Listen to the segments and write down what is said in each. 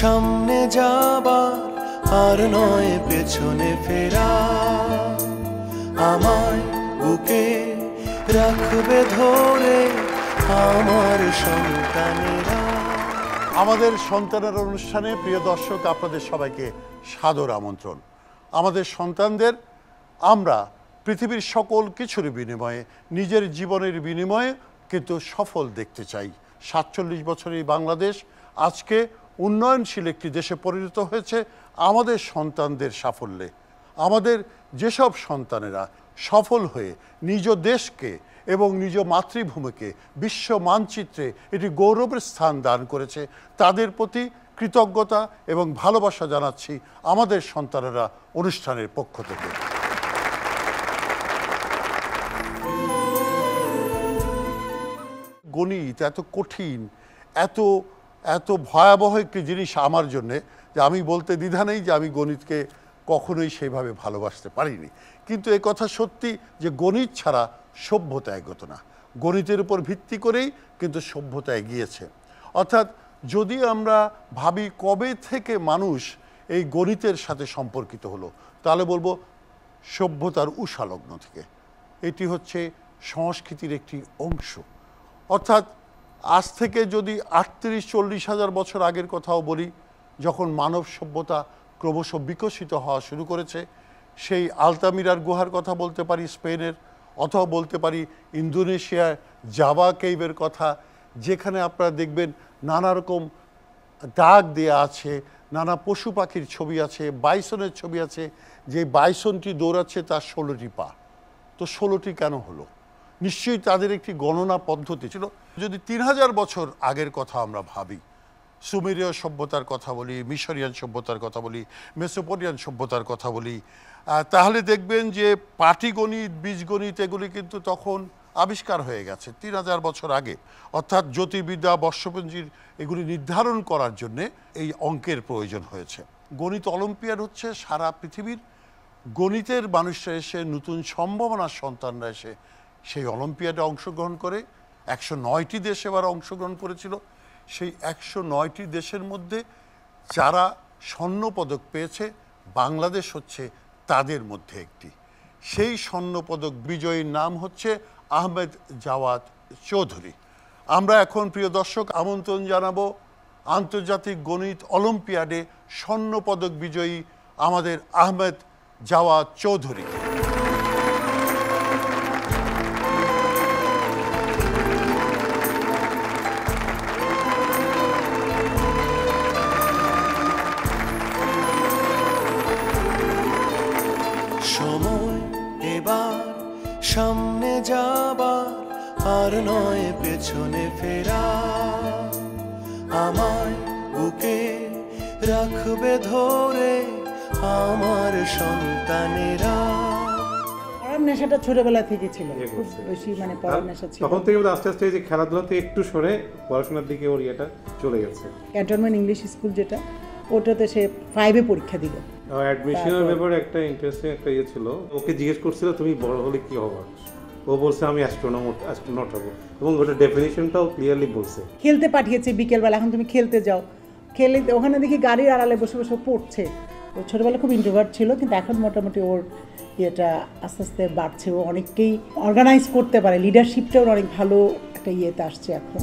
সামনে যাবার আর নয়, পেছনে ফেরা। আমায় বুকে রাখবে ধরে আমার সন্তানেরা। আমাদের সন্তানের অনুষ্ঠানে প্রিয় দর্শক, আপনাদের সবাইকে সাদর আমন্ত্রণ। আমাদের সন্তানদের আমরা পৃথিবীর সকল কিছুর বিনিময়ে, নিজের জীবনের বিনিময়ে কিন্তু সফল দেখতে চাই। সাতচল্লিশ বছরের বাংলাদেশ, আজকে উন্নয়নশীল একটি দেশে পরিণত হয়েছে আমাদের সন্তানদের সাফল্যে। আমাদের যেসব সন্তানেরা সফল হয়ে নিজ দেশকে এবং নিজ মাতৃভূমিকে বিশ্ব মানচিত্রে এটি গৌরবের স্থান দান করেছে, তাদের প্রতি কৃতজ্ঞতা এবং ভালোবাসা জানাচ্ছি আমাদের সন্তানেরা অনুষ্ঠানের পক্ষ থেকে। গণিত এত কঠিন, এত এত ভয়াবহ একটি জিনিস আমার জন্যে যে আমি বলতে দ্বিধা নেই যে আমি গণিতকে কখনোই সেইভাবে ভালোবাসতে পারিনি। কিন্তু এ কথা সত্যি যে গণিত ছাড়া সভ্যতা এগোতো না। গণিতের উপর ভিত্তি করেই কিন্তু সভ্যতা এগিয়েছে। অর্থাৎ যদি আমরা ভাবি কবে থেকে মানুষ এই গণিতের সাথে সম্পর্কিত হলো, তাহলে বলব সভ্যতার উষালগ্ন থেকে। এটি হচ্ছে সংস্কৃতির একটি অংশ। অর্থাৎ আজ থেকে যদি আটত্রিশ, চল্লিশ হাজার বছর আগের কথাও বলি, যখন মানব সভ্যতা ক্রমশ বিকশিত হওয়া শুরু করেছে, সেই আলতামিরার গুহার কথা বলতে পারি, স্পেনের, অথবা বলতে পারি ইন্দোনেশিয়ার জাভা কেইভের কথা, যেখানে আপনারা দেখবেন নানা রকম দাগ দেয়া আছে, নানা পশু পাখির ছবি আছে, বাইসনের ছবি আছে, যে বাইসনটি দৌড়াচ্ছে তার ষোলোটি পা। তো ষোলোটি কেন হলো? নিশ্চয়ই তাদের একটি গণনা পদ্ধতি ছিল। যদি তিন হাজার বছর আগের কথা আমরা ভাবি, সুমেরীয় সভ্যতার কথা বলি মিশরিয়ান সভ্যতার কথা বলি মেসোপোরিয়ান সভ্যতার কথা বলি তাহলে দেখবেন যে পাটিগণিত, বীজগণিত এগুলি কিন্তু তখন আবিষ্কার হয়ে গেছে তিন হাজার বছর আগে। অর্থাৎ জ্যোতির্বিদ্যা, বর্ষপঞ্জির এগুলি নির্ধারণ করার জন্যে এই অঙ্কের প্রয়োজন হয়েছে। গণিত অলিম্পিয়াড হচ্ছে সারা পৃথিবীর গণিতের মানুষরা এসে, নতুন সম্ভাবনার সন্তানরা এসে সেই অলিম্পিয়াডে অংশগ্রহণ করে, একশো নয়টি দেশ এবার অংশগ্রহণ করেছিল। সেই একশো নয়টি দেশের মধ্যে যারা স্বর্ণপদক পেয়েছে, বাংলাদেশ হচ্ছে তাদের মধ্যে একটি। সেই স্বর্ণপদক বিজয়ীর নাম হচ্ছে আহমেদ জাওয়াদ চৌধুরী। আমরা এখন, প্রিয় দর্শক, আমন্ত্রণ জানাব আন্তর্জাতিক গণিত অলিম্পিয়াডে স্বর্ণপদক বিজয়ী আমাদের আহমেদ জাওয়াদ চৌধুরী পেছনে ফেরা। আমায় বুকে রাখবে ধরে আমার সন্তানেরা। পড়ার নেশাটা ছোটবেলা থেকে ছিল খুব বেশি মানে পড়ার নেশা ছিল। তখন থেকে আস্তে আস্তে এই যে খেলাধুলাতে একটু সরে পড়াশোনার দিকে ওর ইয়েটা চলে গেছে। ক্যান্টনমেন্ট ইংলিশ স্কুল যেটা ওটাতে সে ফাইভে পরীক্ষা দিল। অ্যাডমিশনের ব্যাপারে একটা ইন্টারেস্টিং একটা ইয়ে ছিল। ওকে জিজ্ঞেস করছিল তুমি বড় হলে কি হবা? ও বলছে, আমি অ্যাস্ট্রোনট অ্যাস্ট্রোনট হব। এবং ওটা ডেফিনেশনটাও ক্লিয়ারলি বলছে। খেলতে পাঠিয়েছে বিকেলবেলা, এখন তুমি খেলতে যাও। খেলে, ওখানে দেখি গাড়ির আড়ালে বসে বসে পড়ছে। ও ছোটোবেলা খুব ইন্ট্রোভার্ট ছিল, কিন্তু এখন মোটামুটি ওর ইয়েটা আস্তে আস্তে বাড়ছে। ও অনেককেই অর্গানাইজ করতে পারে। লিডারশিপটাও ওর অনেক ভালো একটা ইয়েতে আসছে এখন।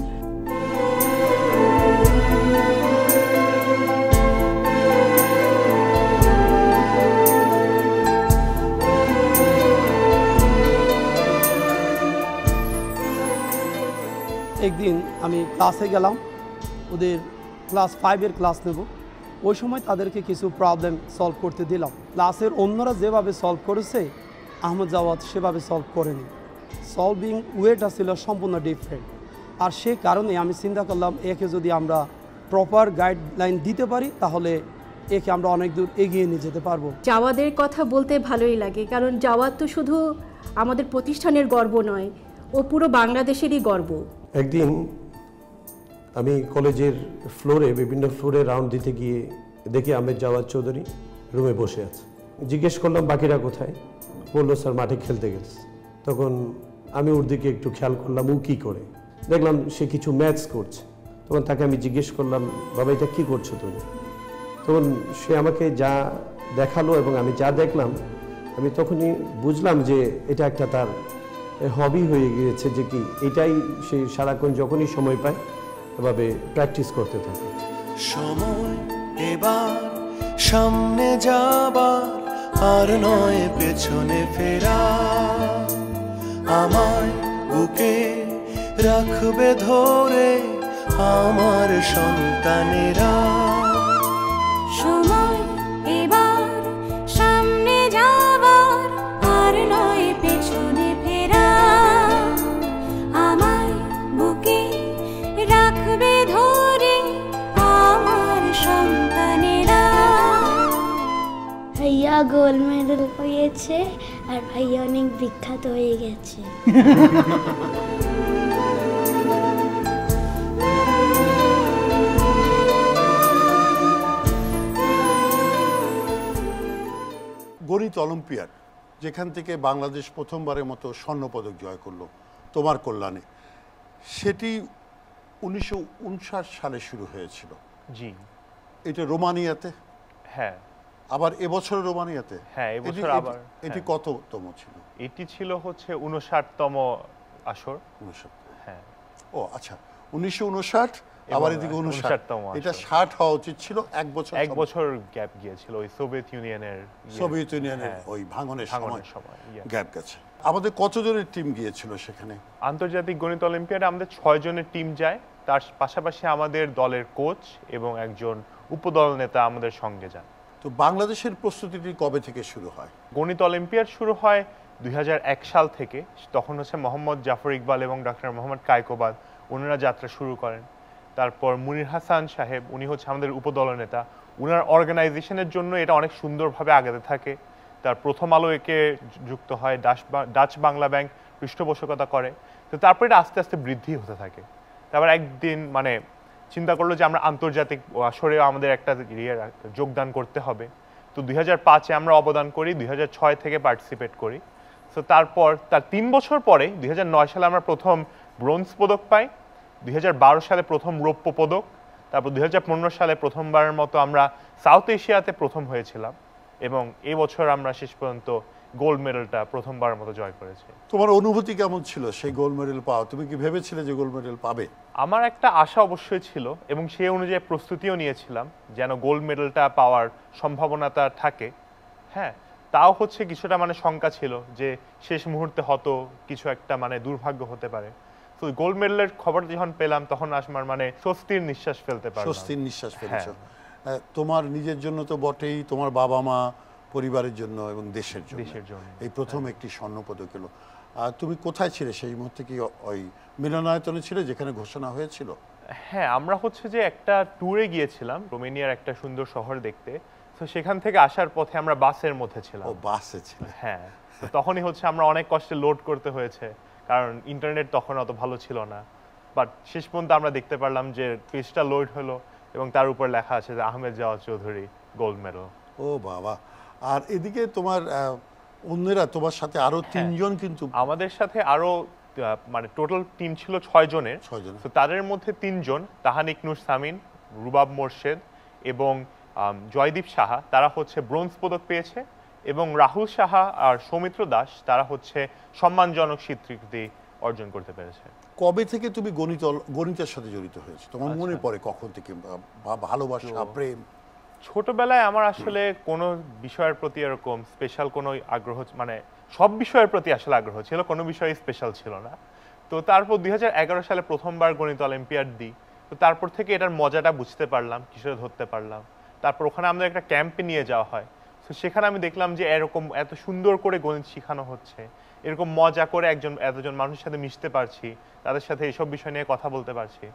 একদিন আমি ক্লাসে গেলাম, ওদের ক্লাস ফাইভের ক্লাস নেব। ওই সময় তাদেরকে কিছু প্রবলেম সলভ করতে দিলাম। ক্লাসের অন্যরা যেভাবে সলভ করেছে, আহমদ জাওয়াত সেভাবে সলভ করেনি। সলভিং ওয়েটা ছিল সম্পূর্ণ ডিফারেন্ট আর সে কারণে আমি চিন্তা করলাম, একে যদি আমরা প্রপার গাইডলাইন দিতে পারি, তাহলে একে আমরা অনেক দূর এগিয়ে নিয়ে যেতে পারব। জাওয়াদের কথা বলতে ভালোই লাগে, কারণ জাওয়াদ তো শুধু আমাদের প্রতিষ্ঠানের গর্ব নয়, ও পুরো বাংলাদেশেরই গর্ব। একদিন আমি কলেজের ফ্লোরে, বিভিন্ন ফ্লোরে রাউন্ড দিতে গিয়ে দেখি আহমেদ জাওয়াদ চৌধুরী রুমে বসে আছে। জিজ্ঞেস করলাম, বাকিরা কোথায়? বলল, স্যার, মাঠে খেলতে গেছে। তখন আমি ওর দিকে একটু খেয়াল করলাম, ও কী করে? দেখলাম সে কিছু ম্যাথস করছে। তখন তাকে আমি জিজ্ঞেস করলাম, বাবা, এটা কী করছ তুমি? তখন সে আমাকে যা দেখাল এবং আমি যা দেখলাম, আমি তখনই বুঝলাম যে এটা একটা তার হবি হয়ে গিয়েছে যে কি, এটাই সে সারাক্ষণ যখনই সময় পায়, এভাবে প্র্যাকটিস করতে থাকে। সময় এবার সামনে যাবার, আর নয় পেছনে ফেরা আমায় বুকে রাখবে ধরে আমার সন্তানেরা। পেয়েছে আর ভাইয়া অনেক বিখ্যাত হয়ে গেছে। গণিত অলিম্পিয়াড যেখান থেকে বাংলাদেশ প্রথমবারের মতো স্বর্ণপদক জয় করল তোমার কল্যাণে। সেটি উনিশশো উনষাট সালে শুরু হয়েছিল। জি। এটা রোমানিয়াতে? হ্যাঁ। আবার এবছর রোমানিয়াতে? হ্যাঁ, এবছর আবার, এটি হ্যাঁ। কততম ছিল? এটি ছিল হচ্ছে উনষাটতম আসর। 59 হ্যাঁ। ও আচ্ছা উনিশশো উনষাট আবার এদিকে 59 তম এটা আসর। ষাট হওয়া উচিত ছিল এক বছর এক। বছর গ্যাপ গিয়েছিল ওই সোভিয়েত ইউনিয়নের ইয়ে- সোভিয়েত ইউনিয়নের হ্যাঁ, ওই ভাঙনের সময় সময় গ্যাপ গেছে। আমাদের কতজনের টিম গিয়েছিল সেখানে? আন্তর্জাতিক গণিত অলিম্পিয়াডে আমাদের ছয় জনের টিম যায় তার পাশাপাশি আমাদের দলের কোচ এবং একজন উপদল নেতা আমাদের সঙ্গে যান। তো বাংলাদেশের প্রস্তুতিটি কবে থেকে শুরু হয়? গণিত অলিম্পিয়াড শুরু হয় দুই হাজার এক সাল থেকে। তখন হচ্ছে মোহাম্মদ জাফর ইকবাল এবং ডক্টর মোহাম্মদ কায়কোবাদ ওনারা যাত্রা শুরু করেন। তারপর মুনির হাসান সাহেব, উনি হচ্ছে আমাদের উপদল নেতা। উনার অর্গানাইজেশনের জন্য এটা অনেক সুন্দরভাবে আগাতে থাকে। তার প্রথম আলো একে যুক্ত হয় ডাচ ডাচ বাংলা ব্যাংক পৃষ্ঠপোষকতা করে। তো তারপর এটা আস্তে আস্তে বৃদ্ধি হতে থাকে। তারপর একদিন মানে চিন্তা করল যে আমরা আন্তর্জাতিক আসরেও আমাদের একটা ইয়ে যোগদান করতে হবে। তো দুই পাঁচে আমরা অবদান করি, দুই হাজার ছয় থেকে পার্টিসিপেট করি। তো তারপর, তার তিন বছর পরে, দুই হাজার নয় সালে আমরা প্রথম ব্রোঞ্জ পদক পাই, দুই হাজার বারো সালে প্রথম রৌপ্য পদক, তারপর দুই হাজার পনেরো সালে প্রথমবারের মতো আমরা সাউথ এশিয়াতে প্রথম হয়েছিলাম। এবং এই বছর আমরা শেষ পর্যন্ত গোল্ড মেডেলটা প্রথমবার মতো জয় করেছি। তোমার অনুভূতি কেমন ছিল সেই গোল্ড মেডেল পাওয়া? তুমি কি ভেবেছিলে যে গোল্ড মেডেল পাবে? আমার একটা আশা অবশ্যই ছিল এবং সেই অনুযায়ী প্রস্তুতিও নিয়েছিলাম যেন গোল্ড মেডেলটা পাওয়ার সম্ভাবনাটা থাকে। হ্যাঁ তাও হচ্ছে কিছুটা মানে শঙ্কা ছিল যে শেষ মুহূর্তে হয়তো কিছু একটা মানে দুর্ভাগ্য হতে পারে। তো গোল্ড মেডেলের খবর যখন পেলাম তখন আমার মানে স্বস্তির নিঃশ্বাস ফেলতে পারলাম। স্বস্তির নিঃশ্বাস ফেলেছ। হ্যাঁ। তোমার নিজের জন্য তো বটেই তোমার বাবা মা পরিবারের জন্য এবং দেশের জন্য। দেশের জন্য, হ্যাঁ। এই প্রথম একটি স্বর্ণপদক এলো। আর তুমি কোথায় ছিলে সেই মুহূর্তে কি ওই মিলনায়তনে ছিলে যেখানে ঘোষণা হয়েছিল? হ্যাঁ আমরা হচ্ছে যে একটা ট্যুরে গিয়েছিলাম রোমেনিয়ার একটা সুন্দর শহর দেখতে। তো সেখান থেকে আসার পথে আমরা বাসের মধ্যে ছিলাম। ও বাসে ছিলে। হ্যাঁ তো তখনই হচ্ছে আমরা অনেক কষ্টে লোড করতে হয়েছে। কারণ ইন্টারনেট তখন অত ভালো ছিল না। বাট শেষ পর্যন্ত আমরা দেখতে পারলাম যে পেজটা লোড হলো এবং তার উপর লেখা আছে যে আহমেদ জাওয়াদ চৌধুরী গোল্ড মেডেল ও বাবা। আর এদিকে তোমার অন্যেরা তোমার সাথে আরও হ্যাঁ। তিনজন কিন্তু আমাদের সাথে আরও মানে টোটাল টিম ছিল ছয় জনের। তো তাদের মধ্যে তিনজন তাহানিক নুর সামিন রুবাব মোর্শেদ এবং জয়দীপ সাহা তারা হচ্ছে ব্রোঞ্জ পদক পেয়েছে এবং রাহুল সাহা আর সৌমিত্র দাস তারা হচ্ছে সম্মানজনক স্বীকৃতি অর্জন করতে পেরেছে। কবে থেকে তুমি গণিত গণিতের সাথে জড়িত হয়েছে? তোমার আচ্ছা। মনে পড়ে কখন থেকে? ভালোবাসা প্রেম? ছোটবেলায় আমার আসলে কোনো বিষয়ের প্রতি এরকম স্পেশাল কোনো আগ্রহ মানে সব বিষয়ের প্রতি আসলে আগ্রহ ছিল, কোনো বিষয় স্পেশাল ছিল না। তো তারপর দুই হাজার এগারো সালে প্রথমবার গণিত অলিম্পিয়াড দিই। তো তারপর থেকে এটার মজাটা বুঝতে পারলাম কিশোরে ধরতে পারলাম। তারপর ওখানে আমাদের একটা ক্যাম্পে নিয়ে যাওয়া হয়। তো সেখানে আমি দেখলাম যে এরকম এত সুন্দর করে গণিত শেখানো হচ্ছে। এরকম মজা করে একজন, এতজন মানুষের সাথে মিশতে পারছি, তাদের সাথে এইসব বিষয় নিয়ে কথা বলতে পারছি।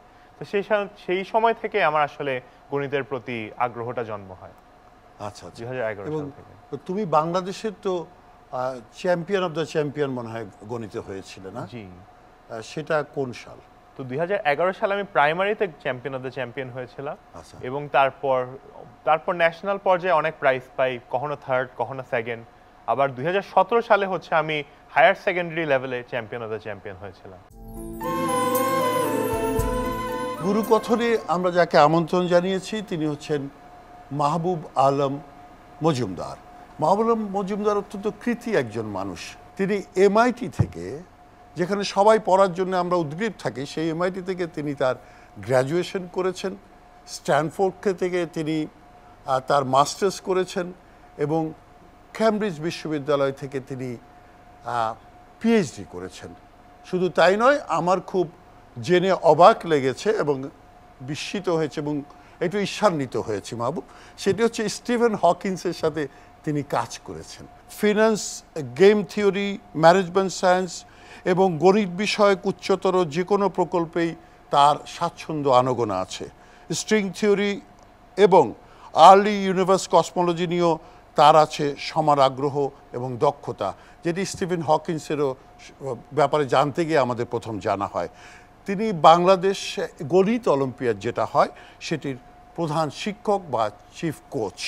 তো সেই সেই সময় থেকে আমার আসলে গণিতের প্রতি আগ্রহটা জন্ম হয়। আচ্ছা আচ্ছা। 2011 এবং সাল থেকে। তুমি বাংলাদেশের তো চ্যাম্পিয়ন অফ দ্য চ্যাম্পিয়ন মনে হয় গণিতে হয়েছিল না? জি। সেটা কোন সাল? তো দুই হাজার এগারো সালে আমি প্রাইমারিতে চ্যাম্পিয়ন অফ দ্য চ্যাম্পিয়ন হয়েছিলাম আচ্ছা। এবং তারপর তারপর ন্যাশনাল পর্যায়ে অনেক প্রাইজ পাই কখনো থার্ড কখনো সেকেন্ড আবার দুই হাজার সতেরো সালে হচ্ছে আমি হায়ার সেকেন্ডারি লেভেলে চ্যাম্পিয়ন অফ দ্য চ্যাম্পিয়ন হয়েছিলাম। গুরুকথনে আমরা যাকে আমন্ত্রণ জানিয়েছি, তিনি হচ্ছেন মাহবুব আলম মজুমদার। মাহবুব আলম মজুমদার অত্যন্ত কৃতি একজন মানুষ। তিনি এমআইটি থেকে, যেখানে সবাই পড়ার জন্য আমরা উদ্গ্রীব থাকি, সেই এমআইটি থেকে তিনি তার গ্র্যাজুয়েশন করেছেন। স্ট্যানফোর্ড থেকে তিনি তার মাস্টার্স করেছেন এবং ক্যামব্রিজ বিশ্ববিদ্যালয় থেকে তিনি পিএইচডি করেছেন। শুধু তাই নয়, আমার খুব জেনে অবাক লেগেছে এবং বিস্মিত হয়েছে এবং একটু ঈর্ষান্বিত হয়েছে মাহবুব। সেটি হচ্ছে স্টিভেন হকিন্সের সাথে তিনি কাজ করেছেন। Finance, game theory, management science এবং গণিত বিষয়ক উচ্চতর যে কোনো প্রকল্পেই তার স্বাচ্ছন্দ্য আনগোনা আছে। স্ট্রিং থিওরি এবং আর্লি ইউনিভার্স কসমোলজি নিয়েও তার আছে সমান আগ্রহ এবং দক্ষতা, যেটি স্টিভেন হকিন্সেরও ব্যাপারে জানতে গিয়ে আমাদের প্রথম জানা হয়। তিনি বাংলাদেশ গণিত অলিম্পিয়াড যেটা হয়, সেটির প্রধান শিক্ষক বা চিফ কোচ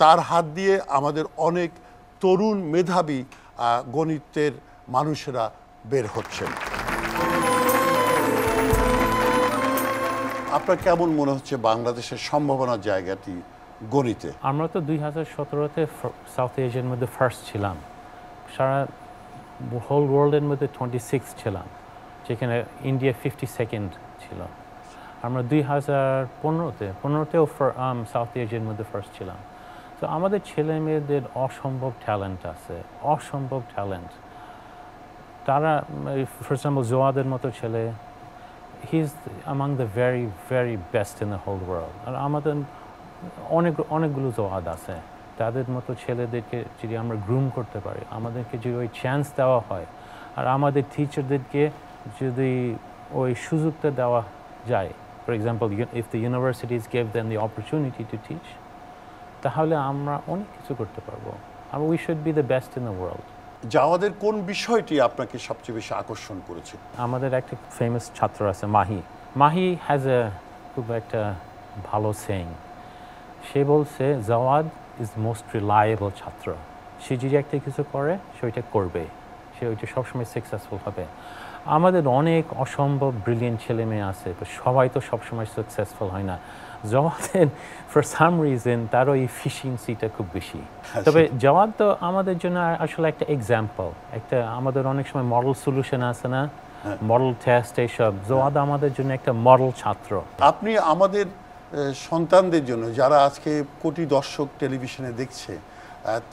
তার হাত দিয়ে আমাদের অনেক তরুণ মেধাবী গণিতের মানুষেরা বের হচ্ছেন। আপনার কেমন মনে হচ্ছে বাংলাদেশের সম্ভাবনার জায়গাটি গণিতে? আমরা তো দুই হাজার সতেরোতে সাউথ এশিয়ার মধ্যে ফার্স্ট ছিলাম। সারা হোল ওয়ার্ল্ডের মধ্যে টোয়েন্টি সিক্স ছিলাম। যেখানে ইন্ডিয়া ফিফটি সেকেন্ড ছিল। আমরা দুই হাজার পনেরোতে, পনেরোতেও সাউথ এশিয়ার মধ্যে ফার্স্ট ছিলাম। তো আমাদের ছেলে মেয়েদের অসম্ভব ট্যালেন্ট আছে, অসম্ভব ট্যালেন্ট তারা ফর এক্সাম্পল জোয়াদের মতো ছেলে he is among the very very best in the whole world আর আমাদের অনেক, অনেকগুলো জোয়াদ আছে। তাদের মতো ছেলেদেরকে যদি আমরা গ্রুম করতে পারি, আমাদেরকে যদি ওই চান্স দেওয়া হয়, আর আমাদের টিচারদেরকে যদি ওই সুযোগটা দেওয়া যায় for example if the universities gave then the opportunity to teach তাহলে আমরা অনেক কিছু করতে পারব। আর we should be the best in the world যাওয়াদের কোন বিষয়টি আপনাকে সবচেয়ে বেশি আকর্ষণ করেছে? আমাদের একটা ফেমাস ছাত্র আছে মাহি। মাহি হ্যাজ এ খুব একটা ভালো সেইং সে বলছে জাওয়াদ ইজ মোস্ট রিলায়েবল ছাত্র। সে যদি একটা কিছু করে সে ওইটা করবে। সে ওইটা সবসময় সাকসেসফুল হবে। আমাদের অনেক অসম্ভব ব্রিলিয়েন্ট ছেলে মেয়ে আছে তো সবাই তো সবসময় সাকসেসফুল হয় না। জওয়াদের ফর সাম রিজন তারও এফিসিয়েন্সিটা খুব বেশি। তবে জওয়াদ তো আমাদের জন্য আসলে একটা এক্সাম্পল একটা আমাদের অনেক সময় মডেল সলিউশন আছে না? মডেল টেস্ট এইসব জওয়াদ আমাদের জন্য একটা মডেল ছাত্র। আপনি আমাদের সন্তানদের জন্য যারা আজকে কোটি দর্শক টেলিভিশনে দেখছে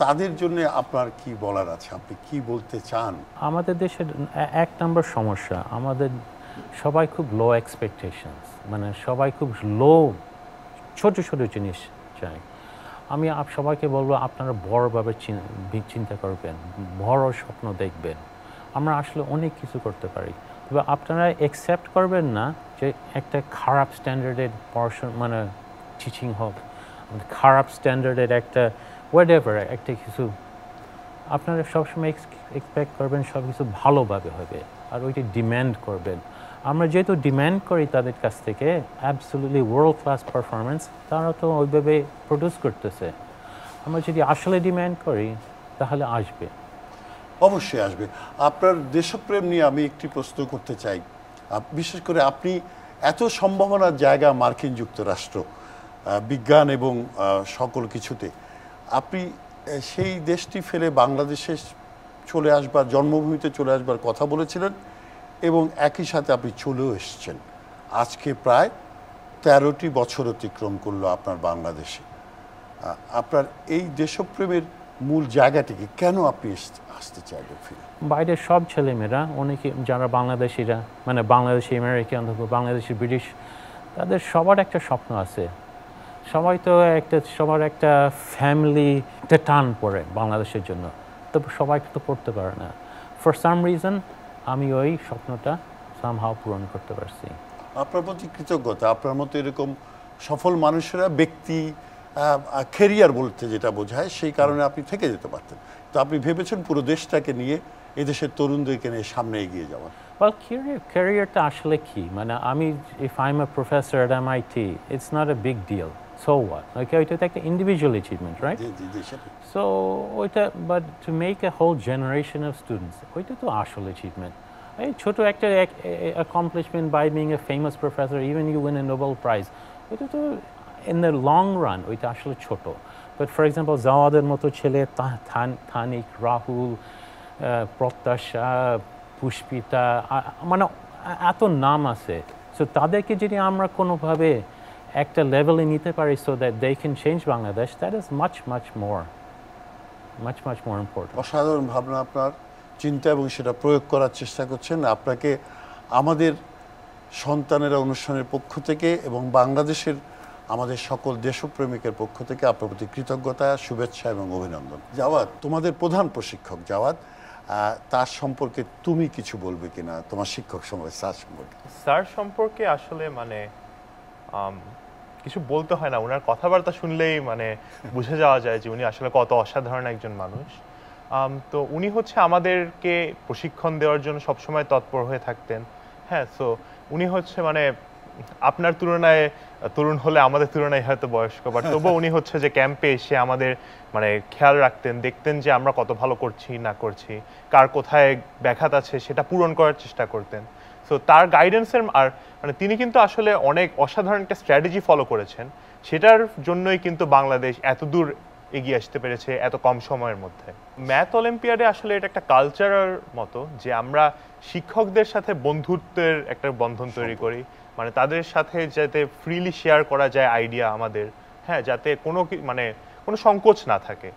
তাদের জন্য আপনার কি বলার আছে? আপনি কি বলতে চান? আমাদের দেশের এক নম্বর সমস্যা, আমাদের সবাই খুব লো এক্সপেকটেশনস মানে সবাই খুব লো ছোট ছোট জিনিস চাই। আমি আপ সবাইকে বলব, আপনারা বড়ভাবে চিন্তা করবেন, বড় স্বপ্ন দেখবেন। আমরা আসলে অনেক কিছু করতে পারি। তবে আপনারা অ্যাকসেপ্ট করবেন না যে একটা খারাপ স্ট্যান্ডার্ডের পড়াশোনা মানে টিচিং হোক। খারাপ স্ট্যান্ডার্ডের একটা হোয়াট একটা কিছু, আপনারা সবসময় এক্সপেক্ট করবেন সব কিছু ভালোভাবে হবে আর ওইটা ডিম্যান্ড করবেন। আমরা যেহেতু ডিম্যান্ড করি তাদের কাছ থেকে অ্যাবসোলুটলি ওয়ার্ল্ড ক্লাস পারফরমেন্স তারা তো ওইভাবে প্রডিউস করতেছে। আমরা যদি আসলে ডিম্যান্ড করি, তাহলে আসবে। অবশ্যই আসবে। আপনার দেশপ্রেম নিয়ে আমি একটি প্রশ্ন করতে চাই। বিশেষ করে আপনি এত সম্ভাবনার জায়গা মার্কিন যুক্তরাষ্ট্র বিজ্ঞান এবং সকল কিছুতে। আপনি সেই দেশটি ফেলে বাংলাদেশে চলে আসবার, জন্মভূমিতে চলে আসবার কথা বলেছিলেন এবং একই সাথে আপনি চলেও এসছেন। আজকে প্রায় তেরোটি বছর অতিক্রম করল আপনার বাংলাদেশে। আপনার এই দেশপ্রেমের মূল জায়গাটিকে কেন আপনি আসতে চাইলেন ফিরে? বাইরের সব ছেলেমেয়েরা, অনেকে যারা বাংলাদেশিরা মানে বাংলাদেশি আমেরিকান বাংলাদেশি ব্রিটিশ, তাদের সবার একটা স্বপ্ন আছে সবাই তো একটা সবার একটা ফ্যামিলি একটা টান পড়ে বাংলাদেশের জন্য। তো সবাই তো পড়তে পারে না। ফর সাম রিজন আমি ওই স্বপ্নটা সামহাও পূরণ করতে পারছি। আপনার প্রতি কৃতজ্ঞতা আপনার মতো এরকম সফল মানুষেরা ব্যক্তি কেরিয়ার বলতে যেটা বোঝায় সেই কারণে আপনি থেকে যেতে পারতেন। তো আপনি ভেবেছেন পুরো দেশটাকে নিয়ে এদেশের তরুণদেরকে নিয়ে সামনে এগিয়ে যাওয়ার Well, career, ক্যারিয়ারটা আসলে কি? মানে আমি if I am a professor at M I T it's not so what okay ওইটা তো একটা ইন্ডিভিজুয়াল অ্যাচিভমেন্ট রাইট সো ওইটা but to make a whole generation of students ওইটা তো আসল অ্যাচিভমেন্ট এই ছোট একটা accomplishment by being a famous professor even you win a Nobel prize ওইটা তো ইন দ্য লং রান ওইটা আসলে ছোট. বাট ফর এক্সাম্পল জাওয়াদের মতো ছেলে থানিক রাহুল প্রত্যাশা পুষ্পিতা মানে এত নাম আছে। সো তাদেরকে যদি আমরা কোনোভাবে একটা লেভেলে নিতে পারি so that they can change Bangladesh that is much much more much much more important অসাধারণ ভাবনা আপনার চিন্তা এবং সেটা প্রয়োগ করার চেষ্টা করছেন। আপনাকে আমাদের সন্তানেরা অনুষ্ঠানের পক্ষ থেকে এবং বাংলাদেশের আমাদের সকল দেশপ্রেমিকের পক্ষ থেকে আপনার প্রতি কৃতজ্ঞতা শুভেচ্ছা এবং অভিনন্দন। জাওয়াদ তোমাদের প্রধান প্রশিক্ষক জাওয়াদ আহ, তার সম্পর্কে তুমি কিছু বলবে কিনা? তোমার শিক্ষক সময় স্যার সম্পর্কে। স্যার সম্পর্কে আসলে মানে কিছু বলতে হয় না। ওনার কথাবার্তা শুনলেই মানে বুঝে যাওয়া যায় যে উনি আসলে কত অসাধারণ একজন মানুষ। তো উনি হচ্ছে আমাদেরকে প্রশিক্ষণ দেওয়ার জন্য সবসময় তৎপর হয়ে থাকতেন। হ্যাঁ সো উনি হচ্ছে মানে আপনার তুলনায় তরুণ হলে আমাদের তুলনায় হয়তো বয়স্ক বাট তবুও উনি হচ্ছে যে ক্যাম্পে এসে আমাদের মানে খেয়াল রাখতেন, দেখতেন যে আমরা কত ভালো করছি, না করছি, কার কোথায় ব্যাঘাত আছে সেটা পূরণ করার চেষ্টা করতেন। সো তার গাইডেন্সের আর মানে তিনি কিন্তু আসলে অনেক অসাধারণ একটা স্ট্র্যাটেজি ফলো করেছেন। সেটার জন্যই কিন্তু বাংলাদেশ এত দূর এগিয়ে আসতে পেরেছে এত কম সময়ের মধ্যে। ম্যাথ অলিম্পিয়াডে আসলে এটা একটা কালচারের মতো যে আমরা শিক্ষকদের সাথে বন্ধুত্বের একটা বন্ধন তৈরি করি। মানে তাদের সাথে যাতে ফ্রিলি শেয়ার করা যায় আইডিয়া আমাদের। হ্যাঁ যাতে কোনো মানে কোনো সংকোচ না থাকে।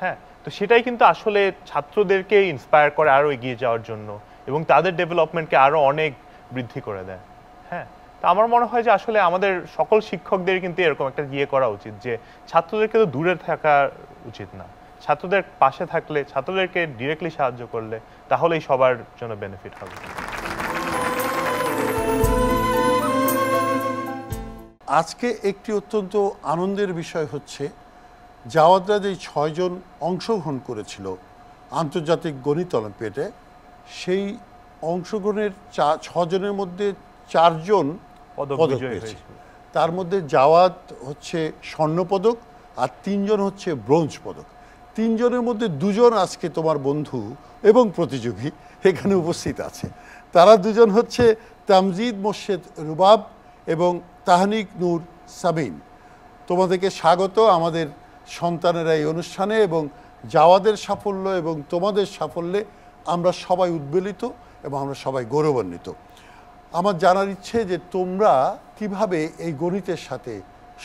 হ্যাঁ তো সেটাই কিন্তু আসলে ছাত্রদেরকে ইন্সপায়ার করে আরও এগিয়ে যাওয়ার জন্য। এবং তাদের ডেভেলপমেন্টকে আরও অনেক বৃদ্ধি করে দেয়। হ্যাঁ? তা আমার মনে হয় যে আসলে আমাদের সকল শিক্ষকদের কিন্তু এরকম একটা ইয়ে করা উচিত যে ছাত্রদেরকে তো দূরে থাকা উচিত না। ছাত্রদের পাশে থাকলে, ছাত্রদেরকে ডিরেক্টলি সাহায্য করলে তাহলেই সবার জন্য বেনিফিট হবে। আজকে একটি অত্যন্ত আনন্দের বিষয় হচ্ছে জাওয়াদরা যে ছয়জন অংশগ্রহণ করেছিল আন্তর্জাতিক গণিত অলিম্পিয়াডে সেই অংশগ্রহণের চা ছজনের মধ্যে চারজন পদক পেয়েছে। তার মধ্যে জাওয়াত হচ্ছে স্বর্ণপদক আর তিনজন হচ্ছে ব্রোঞ্জ পদক। তিনজনের মধ্যে দুজন আজকে তোমার বন্ধু এবং প্রতিযোগী এখানে উপস্থিত আছে। তারা দুজন হচ্ছে তামজিদ মোর্শেদ রুবাব এবং তাহনিক নূর সাবিন। তোমাদেরকে স্বাগত আমাদের সন্তানেরা এই অনুষ্ঠানে এবং যাওয়াদের সাফল্য এবং তোমাদের সাফল্যে আমরা সবাই উদ্বেলিত এবং আমরা সবাই গৌরবান্বিত। আমার জানার ইচ্ছে যে তোমরা কীভাবে এই গণিতের সাথে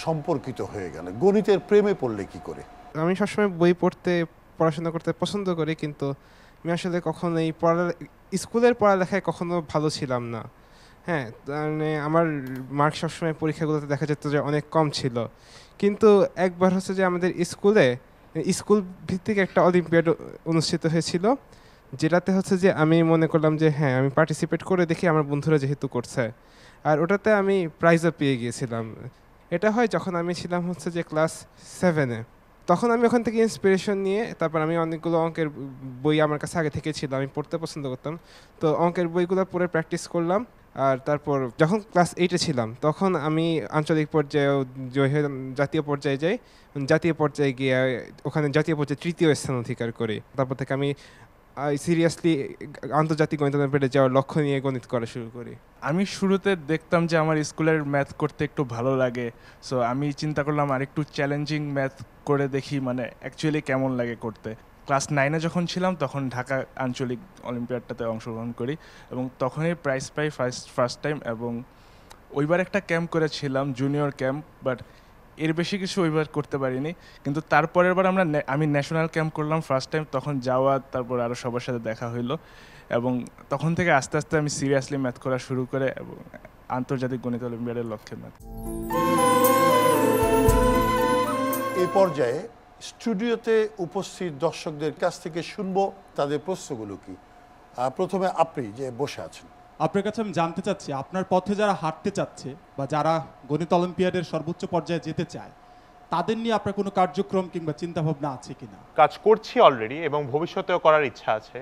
সম্পর্কিত হয়ে গেলে? গণিতের প্রেমে পড়লে কি করে? আমি সবসময় বই পড়তে, পড়াশোনা করতে পছন্দ করি, কিন্তু আমি আসলে কখনো এই পড়া স্কুলের পড়ালেখায় কখনো ভালো ছিলাম না। হ্যাঁ মানে আমার মার্ক সবসময় পরীক্ষাগুলোতে দেখা যেত যে অনেক কম ছিল। কিন্তু একবার হচ্ছে যে আমাদের স্কুলে, স্কুল ভিত্তিক একটা অলিম্পিয়াড অনুষ্ঠিত হয়েছিল। যেটাতে হচ্ছে যে আমি মনে করলাম যে হ্যাঁ আমি পার্টিসিপেট করে দেখি আমার বন্ধুরা যেহেতু করছে। আর ওটাতে আমি প্রাইজও পেয়ে গিয়েছিলাম। এটা হয় যখন আমি ছিলাম হচ্ছে যে ক্লাস সেভেনে তখন আমি ওখান থেকে ইন্সপিরেশন নিয়ে তারপর আমি অনেকগুলো অঙ্কের বই আমার কাছে আগে থেকে ছিল, আমি পড়তে পছন্দ করতাম। তো অঙ্কের বইগুলো পড়ে প্র্যাকটিস করলাম। আর তারপর যখন ক্লাস এইটে ছিলাম, তখন আমি আঞ্চলিক পর্যায়ে জাতীয় পর্যায়ে যাই। জাতীয় পর্যায়ে গিয়ে ওখানে জাতীয় পর্যায়ে তৃতীয় স্থান অধিকার করি। তারপর থেকে আমি সিরিয়াসলি আন্তর্জাতিক গণিত অলিম্পিয়াডে যাওয়ার লক্ষ্য নিয়ে গণিত করা শুরু করি। আমি শুরুতে দেখতাম যে আমার স্কুলের ম্যাথ করতে একটু ভালো লাগে। সো আমি চিন্তা করলাম আর একটু চ্যালেঞ্জিং ম্যাথ করে দেখি মানে অ্যাকচুয়ালি কেমন লাগে করতে। ক্লাস নাইনে যখন ছিলাম, তখন ঢাকা আঞ্চলিক অলিম্পিয়াডটাতে অংশগ্রহণ করি এবং তখনই প্রাইজ পাই ফার্স্ট ফার্স্ট টাইম এবং ওইবার একটা ক্যাম্প করেছিলাম জুনিয়র ক্যাম্প বাট এর বেশি কিছু ওইবার করতে পারিনি। কিন্তু তারপরের বার আমরা আমি ন্যাশনাল ক্যাম্প করলাম ফার্স্ট টাইম তখন যাওয়া, তারপর আরও সবার সাথে দেখা হইল। এবং তখন থেকে আস্তে আস্তে আমি সিরিয়াসলি ম্যাথ করা শুরু করে এবং আন্তর্জাতিক গণিত অলিম্পিয়াডের লক্ষ্যে ম্যাথ এই পর্যায়ে স্টুডিওতে উপস্থিত দর্শকদের কাছ থেকে শুনব তাদের প্রশ্নগুলো কি। প্রথমে আপনি যে বসে আছেন। আপনার কাছে আমি জানতে চাচ্ছি, আপনার পথে যারা হাঁটতে চাচ্ছে বা যারা গণিত অলিম্পিয়াডের সর্বোচ্চ পর্যায়ে যেতে চায়, তাদের নিয়ে আপনার কোনো কার্যক্রম কিংবা চিন্তাভাবনা আছে কিনা? কাজ করছি অলরেডি এবং ভবিষ্যতেও করার ইচ্ছা আছে।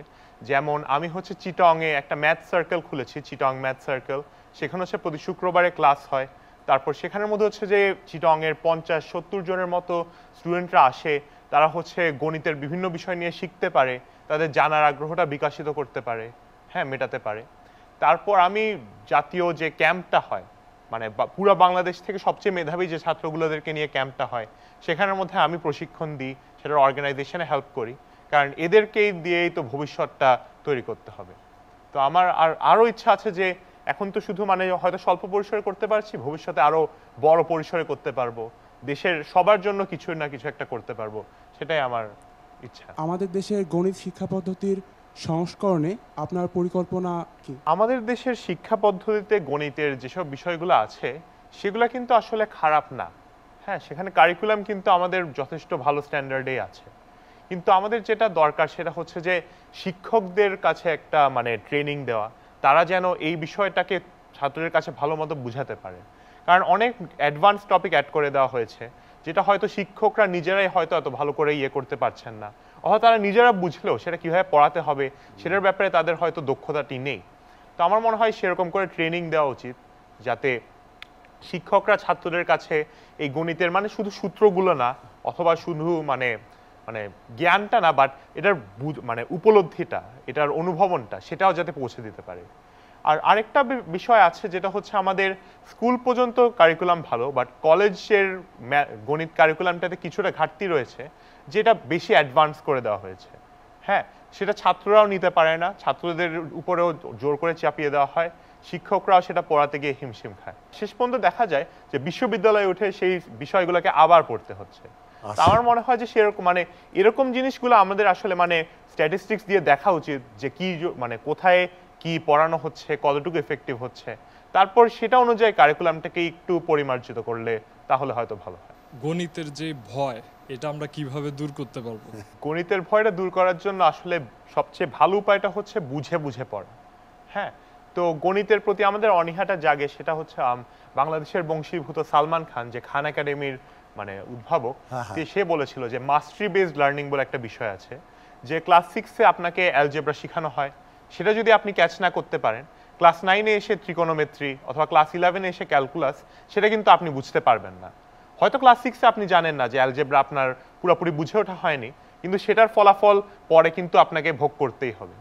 যেমন আমি হচ্ছে চিটংয়ে একটা ম্যাথ সার্কেল খুলেছি, চিটং ম্যাথ সার্কেল সেখানে হচ্ছে প্রতি শুক্রবারে ক্লাস হয়। তারপর সেখানের মধ্যে হচ্ছে যে চিটংয়ের পঞ্চাশ, সত্তর জনের মতো স্টুডেন্টরা আসে। তারা হচ্ছে গণিতের বিভিন্ন বিষয় নিয়ে শিখতে পারে। তাদের জানার আগ্রহটা বিকাশিত করতে পারে। হ্যাঁ মেটাতে পারে। তারপর আমি জাতীয় যে ক্যাম্পটা হয় মানে পুরো বাংলাদেশ থেকে সবচেয়ে মেধাবী যে ছাত্রগুলোদেরকে নিয়ে ক্যাম্পটা হয়, সেখানের মধ্যে আমি প্রশিক্ষণ দিই, সেটার অর্গানাইজেশনে হেল্প করি। কারণ এদেরকেই দিয়েই তো ভবিষ্যৎটা তৈরি করতে হবে। তো আমার আর, আরও ইচ্ছা আছে যে, এখন তো শুধু মানে হয়তো স্বল্প পরিসরে করতে পারছি, ভবিষ্যতে আরও বড় পরিসরে করতে পারব। দেশের সবার জন্য কিছু না কিছু একটা করতে পারব, সেটাই আমার ইচ্ছা। আমাদের দেশের গণিত শিক্ষা পদ্ধতির সংস্করণে আপনার পরিকল্পনা কি? আমাদের দেশের শিক্ষা পদ্ধতিতে গণিতের যেসব বিষয়গুলো আছে, সেগুলো কিন্তু আসলে খারাপ না। হ্যাঁ সেখানে কারিকুলাম কিন্তু আমাদের যথেষ্ট ভালো স্ট্যান্ডার্ডেই আছে। কিন্তু আমাদের যেটা দরকার, সেটা হচ্ছে যে শিক্ষকদের কাছে একটা মানে ট্রেনিং দেওয়া। তারা যেন এই বিষয়টাকে ছাত্রদের কাছে ভালো মতো বুঝাতে পারে। কারণ অনেক অ্যাডভান্স টপিক অ্যাড করে দেওয়া হয়েছে। যেটা হয়তো শিক্ষকরা নিজেরাই হয়তো এত ভালো করে ইয়ে করতে পারছেন না। অথবা তারা নিজেরা বুঝলেও সেটা কীভাবে পড়াতে হবে, সেটার ব্যাপারে তাদের হয়তো দক্ষতাটি নেই। তো আমার মনে হয় সেরকম করে ট্রেনিং দেওয়া উচিত, যাতে শিক্ষকরা ছাত্রদের কাছে এই গণিতের মানে শুধু সূত্রগুলো না, অথবা শুধু মানে মানে জ্ঞানটা না বাট এটার মানে উপলব্ধিটা, এটার অনুভবনটা, সেটাও যাতে পৌঁছে দিতে পারে। আর আরেকটা বিষয় আছে যেটা হচ্ছে আমাদের স্কুল পর্যন্ত কারিকুলাম ভালো বাট কলেজের গণিত কারিকুলামটাতে কিছুটা ঘাটতি রয়েছে যেটা বেশি অ্যাডভান্স করে দেওয়া হয়েছে। হ্যাঁ সেটা ছাত্ররাও নিতে পারে না ছাত্রদের উপরেও জোর করে চাপিয়ে দেওয়া হয় শিক্ষকরাও সেটা পড়াতে গিয়ে হিমশিম খায়। শেষ পর্যন্ত দেখা যায় যে বিশ্ববিদ্যালয়ে উঠে সেই বিষয়গুলোকে আবার পড়তে হচ্ছে। আমার মনে হয় যে সেরকম মানে এরকম জিনিসগুলো আমাদের আসলে মানে স্ট্যাটিস্টিক্স দিয়ে দেখা উচিত যে কি মানে কোথায় কি পড়ানো হচ্ছে কতটুকু এফেক্টিভ হচ্ছে তারপর সেটা অনুযায়ী কারিকুলামটাকে একটু পরিমার্জিত করলে তাহলে হয়তো ভালো হয়। গণিতের যে ভয় এটা আমরা কীভাবে দূর করতে পারব? গণিতের ভয়টা দূর করার জন্য আসলে সবচেয়ে ভালো উপায়টা হচ্ছে বুঝে বুঝে পড়া। হ্যাঁ তো গণিতের প্রতি আমাদের অনীহাটা জাগে সেটা হচ্ছে বাংলাদেশের বংশীভূত সালমান খান যে খান একাডেমির মানে উদ্ভাবক হ্যাঁ, হ্যাঁ। সে বলেছিল যে মাস্টারি বেসড লার্নিং বলে একটা বিষয় আছে যে ক্লাস সিক্সে আপনাকে অ্যালজেব্রা শেখানো হয় সেটা যদি আপনি ক্যাচ না করতে পারেন ক্লাস নাইনে এসে ত্রিকোণোমেট্রি অথবা ক্লাস ইলেভেনে এসে ক্যালকুলাস সেটা কিন্তু আপনি বুঝতে পারবেন না। হয়তো ক্লাস সিক্সে আপনি জানেন না যে অ্যালজেব্রা আপনার পুরোপুরি বুঝে ওঠা হয়নি, কিন্তু সেটার ফলাফল পরে কিন্তু আপনাকে ভোগ করতেই হবে।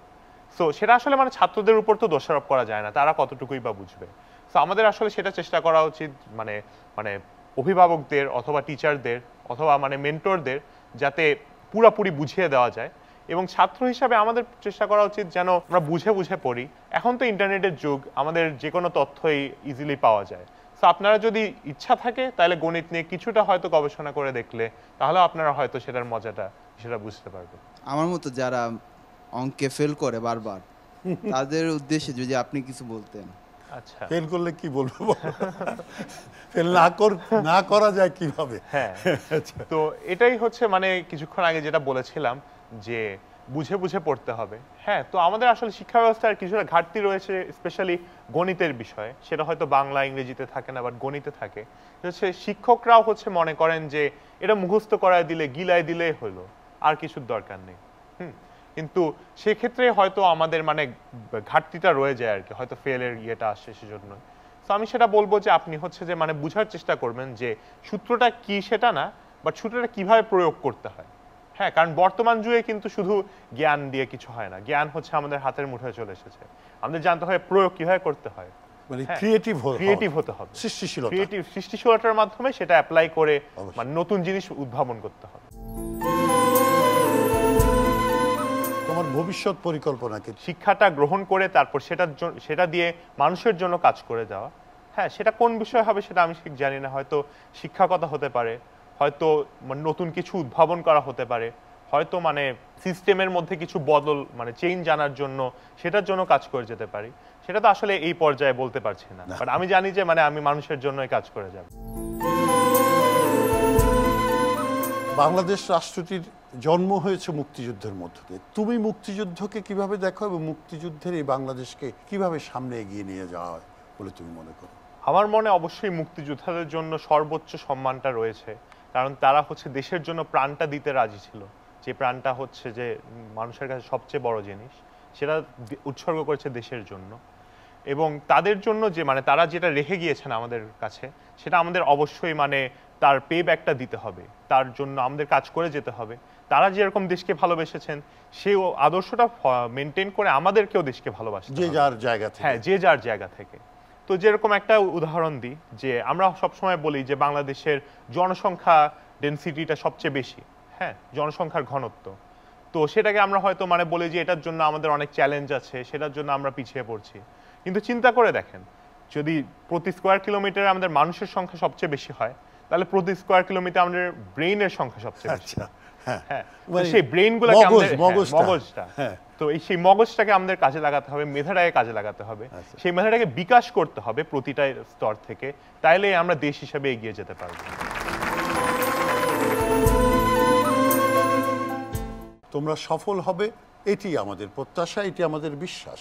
সো সেটা আসলে মানে ছাত্রদের উপর তো দোষারোপ করা যায় না, তারা কতটুকুই বা বুঝবে। সো আমাদের আসলে সেটা চেষ্টা করা উচিত মানে মানে অভিভাবকদের অথবা টিচারদের অথবা মানে মেন্টরদের যাতে পুরোপুরি বুঝিয়ে দেওয়া যায়। এবং ছাত্র হিসাবে আমাদের চেষ্টা করা উচিত যেন আমরা বুঝে বুঝে পড়ি। এখন তো ইন্টারনেটের যুগ আমাদের যে কোনো তথ্যই ইজিলি পাওয়া যায়। সো আপনারা যদি ইচ্ছা থাকে তাহলে গণিত নিয়ে কিছুটা হয়তো গবেষণা করে দেখলে তাহলে আপনারা হয়তো সেটার মজাটা সেটা বুঝতে পারবেন। আমার মতো যারা অঙ্কে ফেল করে বারবার তাদের উদ্দেশ্যে যদি আপনি কিছু বলতেন। আচ্ছা। ফেল করলে কি বলব ফেল না কর না করা যায় কীভাবে? হ্যাঁ। তো এটাই হচ্ছে মানে কিছুক্ষণ আগে যেটা বলেছিলাম যে বুঝে বুঝে পড়তে হবে। হ্যাঁ তো আমাদের আসলে শিক্ষা ব্যবস্থার কিছুটা ঘাটতি রয়েছে স্পেশালি গণিতের বিষয়ে। সেটা হয়তো বাংলা, ইংরেজিতে থাকে না বাট গণিতে থাকে। হচ্ছে শিক্ষকরাও হচ্ছে মনে করেন যে এটা মুখস্থ করায় দিলে, গিলায় দিলেই হলো। আর কিছুর দরকার নেই। হুম, কিন্তু সেক্ষেত্রে হয়তো আমাদের মানে ঘাটতিটা রয়ে যায় আর কি, হয়তো ফেলের ইয়েটা আসে সেজন্য। তো আমি সেটা বলব যে আপনি হচ্ছে যে মানে বুঝার চেষ্টা করবেন যে সূত্রটা কি সেটা না বাট সূত্রটা কীভাবে প্রয়োগ করতে হয়। হ্যাঁ কারণ বর্তমান যুগে কিন্তু শুধু জ্ঞান দিয়ে কিছু হয় না। জ্ঞান হচ্ছে আমাদের হাতের মুঠোয় চলে এসেছে। আমাদের জানতে হয় প্রয়োগ কীভাবে করতে হয়। মানে creative হওয়া- ক্রিয়েটিভ হতে হবে। সৃষ্টিশীলতা। ক্রিয়েটিভ সৃষ্টিশীলতার মাধ্যমে সেটা অ্যাপ্লাই করে মানে নতুন জিনিস উদ্ভাবন করতে হবে। তোমার ভবিষ্যৎ পরিকল্পনা কি? শিক্ষাটা গ্রহণ করে তারপর জন- সেটা দিয়ে মানুষের জন্য কাজ করে যাওয়া। হ্যাঁ সেটা কোন বিষয় হবে সেটা আমি ঠিক জানি না। হয়তো শিক্ষাকতা হতে পারে। হয়তো মানে নতুন কিছু উদ্ভাবন করা হতে পারে। হয়তো মানে সিস্টেমের মধ্যে কিছু বদল মানে চেঞ্জ আনার জন্য সেটার জন্য কাজ করে যেতে পারি। সেটা তো আসলে এই পর্যায়ে বলতে পারছি না। বাট আমি জানি যে মানে আমি মানুষের জন্যই কাজ করে যাব। বাংলাদেশ রাষ্ট্রটির জন্ম হয়েছে মুক্তিযুদ্ধের মধ্য দিয়ে। তুমি মুক্তিযুদ্ধকে কীভাবে দেখো এবং মুক্তিযুদ্ধের এই বাংলাদেশকে কীভাবে সামনে এগিয়ে নিয়ে যাওয়া হয় বলে তুমি মনে করো? আমার মনে অবশ্যই মুক্তিযোদ্ধাদের জন্য সর্বোচ্চ সম্মানটা রয়েছে। কারণ তারা হচ্ছে দেশের জন্য প্রাণটা দিতে রাজি ছিল। যে প্রাণটা হচ্ছে যে মানুষের কাছে সবচেয়ে বড় জিনিস সেটা উৎসর্গ করেছে দেশের জন্য। এবং তাদের জন্য যে মানে তারা যেটা রেখে গিয়েছেন আমাদের কাছে সেটা আমাদের অবশ্যই মানে তার পে ব্যাকটা দিতে হবে। তার জন্য আমাদের কাজ করে যেতে হবে। তারা যেরকম দেশকে ভালোবেসেছেন সেই আদর্শটা মেনটেন করে আমাদেরকেও দেশকে ভালোবাসতে যে যার জায়গা থেকে। হ্যাঁ যে যার জায়গা থেকে। তো যেরকম একটা উদাহরণ দিই যে আমরা সবসময় বলি যে বাংলাদেশের জনসংখ্যা ডেনসিটিটা সবচেয়ে বেশি হ্যাঁ? জনসংখ্যার ঘনত্ব। তো সেটাকে আমরা হয়তো মানে বলি যে এটার জন্য আমাদের অনেক চ্যালেঞ্জ আছে সেটার জন্য আমরা পিছিয়ে পড়ছি। কিন্তু চিন্তা করে দেখেন যদি প্রতি স্কোয়ার কিলোমিটারে আমাদের মানুষের সংখ্যা সবচেয়ে বেশি হয় তাহলে প্রতি স্কোয়ার কিলোমিটার আমাদের ব্রেইনের সংখ্যা সবচেয়ে বেশি। আচ্ছা হ্যাঁ। হ্যাঁ মানে সেই ব্রেইনগুলোকে আমাদের হ্যাঁ, মগজটা। তো এই সেই মগজটাকে আমাদের কাজে লাগাতে হবে মেধাটাকে কাজে লাগাতে হবে। আচ্ছা। সেই মেধাটাকে বিকাশ করতে হবে প্রতিটা স্তর থেকে তাইলে আমরা দেশ হিসাবে এগিয়ে যেতে পারব। তোমরা সফল হবে এটি আমাদের প্রত্যাশা এটি আমাদের বিশ্বাস।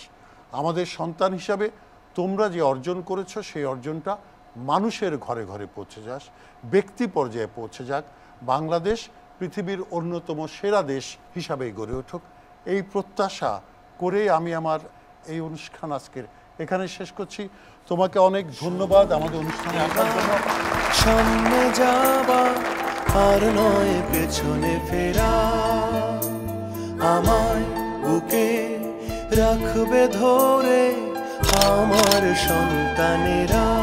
আমাদের সন্তান হিসাবে তোমরা যে অর্জন করেছ সেই অর্জনটা মানুষের ঘরে ঘরে পৌঁছে যাস ব্যক্তি পর্যায়ে পৌঁছে যাক। বাংলাদেশ পৃথিবীর অন্যতম সেরা দেশ হিসাবেই গড়ে উঠুক। এই প্রত্যাশা করে আমি আমার এই অনুষ্ঠান আজকের এখানে শেষ করছি। তোমাকে অনেক ধন্যবাদ আমাদের অনুষ্ঠানে সামনে যাবা, আর নয় পেছনে ফেরা। আমায় বুকে রাখবে ধরে আমার সন্তানেরা।